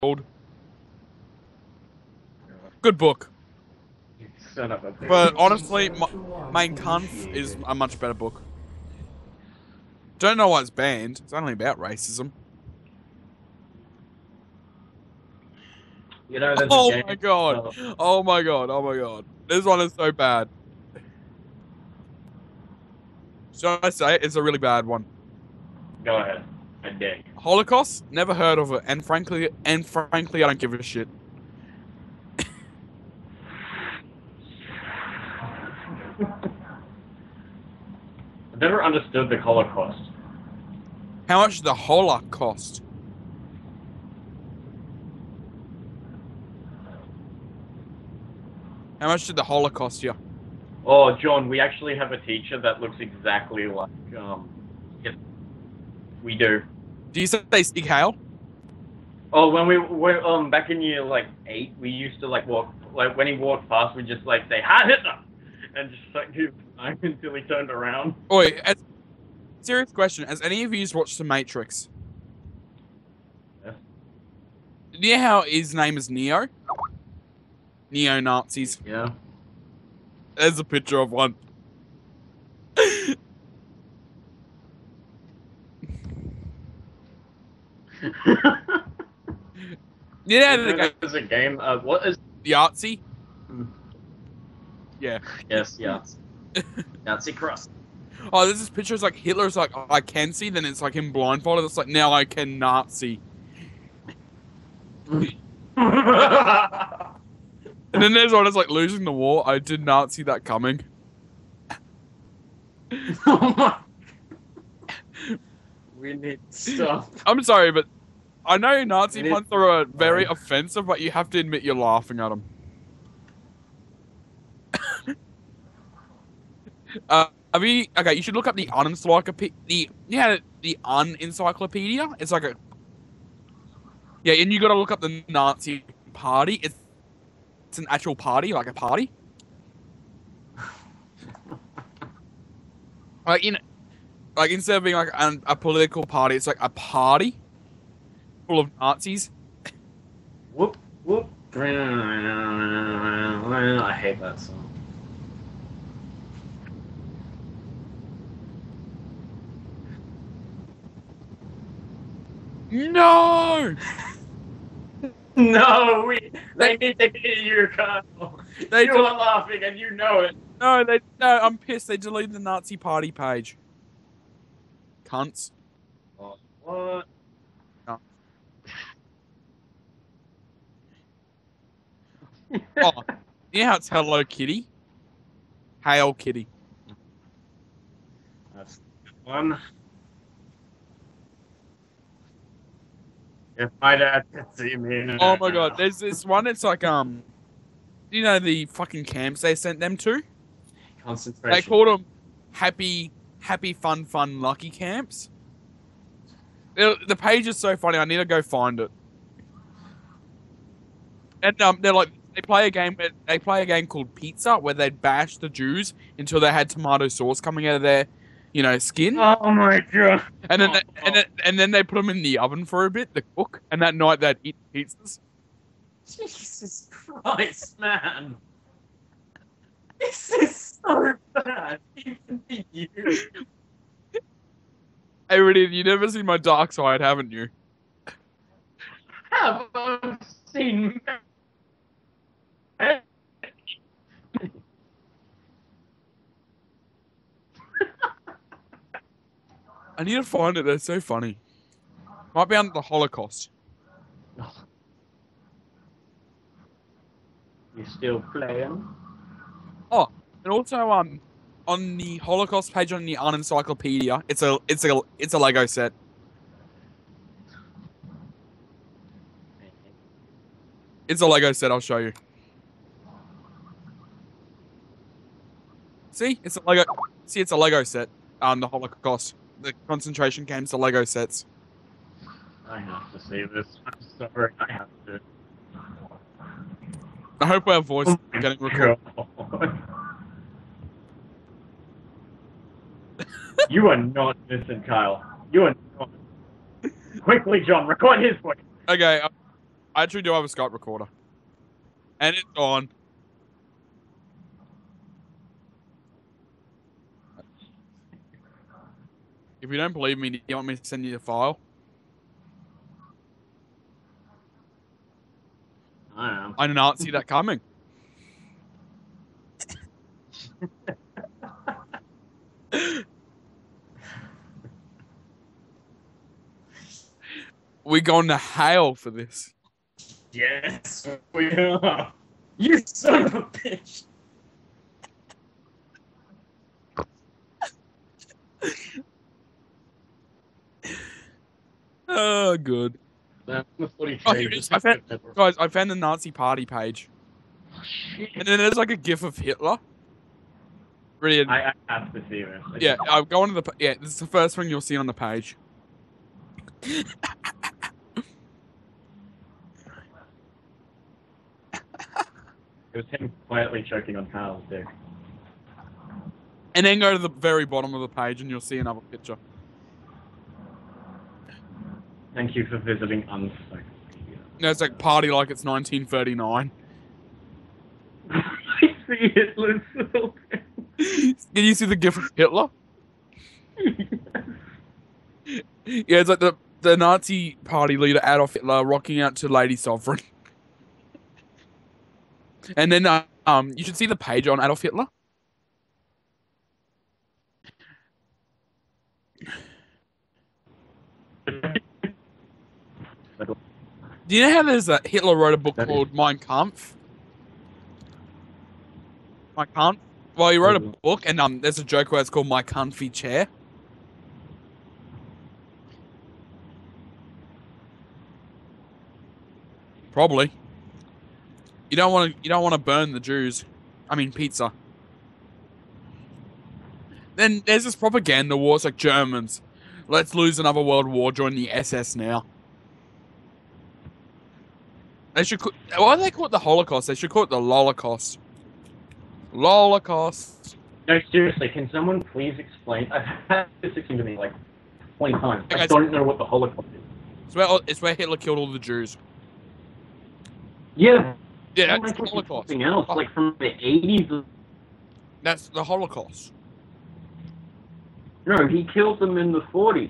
called. Good book, son of a bitch. but honestly, Ma- Mein Kampf is a much better book. Don't know why it's banned. It's only about racism. you know, Oh my god! Oh my god! Oh my god! This one is so bad. Should I say it? it's a really bad one? Go ahead. Dare. Holocaust? Never heard of it, and frankly, and frankly, I don't give a shit. I've never understood the Holocaust. How much did the Holocaust cost? How much did the Holocaust you? Oh, John, we actually have a teacher that looks exactly like um. We do. Do you say Sieg Heil? Oh, when we were um back in year like eight, we used to like walk like when he walked past, we just like say "Hi Hitler," and just like do time until he turned around. Oi, as, serious question. Has any of you watched The Matrix? Yeah. You know how his name is Neo? Neo Nazis. Yeah. There's a picture of one. Yeah, the, game, There's a game. Uh, what is? the artsy. Hmm. Yeah. Yes, yes. Nazi cross. Oh, there's this picture. It's like Hitler's like I can see. Then it's like him blindfolded. It's like now I can see. And then there's one that's like losing the war. I did not see that coming. We need stuff. I'm sorry, but I know Nazi puns are very offensive, but you have to admit you're laughing at them. uh, I mean, okay, you should look up the unencyclopedia. The yeah, the unencyclopedia. It's like a yeah, and you got to look up the Nazi party. It's it's an actual party, like a party. like in like instead of being like an, a political party, it's like a party full of Nazis. Whoop whoop. I hate that song. No, No, we. They need to car. They you are laughing and you know it. no, they no. I'm pissed. They deleted the Nazi party page. Cunts. What? Oh, you know it's Hello Kitty? Hail Kitty. That's one. If my dad could see me. Oh my god, there's this one. It's like um, you know the fucking camps they sent them to. Concentration. They called them happy, happy, fun, fun, lucky camps. The the page is so funny. I need to go find it. And um, they're like they play a game. They play a game called Pizza, where they bash the Jews until they had tomato sauce coming out of their, you know, skin. Oh my god. And then, they, and then, and then they put them in the oven for a bit, the cook. And that night they'd eat pizzas. Jesus Christ, man. This is so bad. Even you. Hey, Rudy, you never seen my dark side, haven't you? Have I seen. I need to find it. They're so funny. Might be under the Holocaust. You still playing? Oh, and also, um, on the Holocaust page on the Unencyclopedia, it's a it's a it's a Lego set. It's a Lego set. I'll show you. See, it's a Lego. See, it's a Lego set. Um, the Holocaust, the concentration camps, the Lego sets. I have to see this. I'm sorry. I have to. I hope our voice is getting recorded. you are not missing, Kyle. You are not. Quickly, John, record his voice. Okay, I, I actually do have a Skype recorder, and it's on. If you don't believe me, do you want me to send you the file? I am. I did not see that coming. We're going to hail for this. Yes, we are. You son of a bitch. Oh, good. That's the footy Oh, trade. here it is. I found- Guys, I found the Nazi party page. Oh, and then there's like a gif of Hitler. Brilliant. I, I have to see this. yeah, I'll go on to the. Yeah, this is the first thing you'll see on the page. It was him quietly choking on Carl's dick. And then go to the very bottom of the page and you'll see another picture. Thank you for visiting Uncyclopedia. No, it's like party like it's 1939. I see Hitler's little Can you see the gif of Hitler? Yeah, it's like the, the Nazi party leader Adolf Hitler rocking out to Lady Sovereign. And then uh, um, you should see the page on Adolf Hitler. Do you know how there's a Hitler wrote a book That is- called Mein Kampf? Mein Kampf. Well, he wrote a Mhm. book, and um, there's a joke where it's called My Comfy Chair. Probably. You don't want to. You don't want to burn the Jews. I mean, pizza. Then there's this propaganda war. It's like Germans. Let's lose another world war. Join the SS now. They should. Why do they call it the Holocaust? They should call it the Lolocaust. Lolocaust. No, seriously, can someone please explain? I've had this explained to me like 20 times. I don't know what the Holocaust is. It's where it's where Hitler killed all the Jews. Yeah, Yeah, that's the Holocaust. something else, like from the 80s. That's the Holocaust. No, he killed them in the 40s.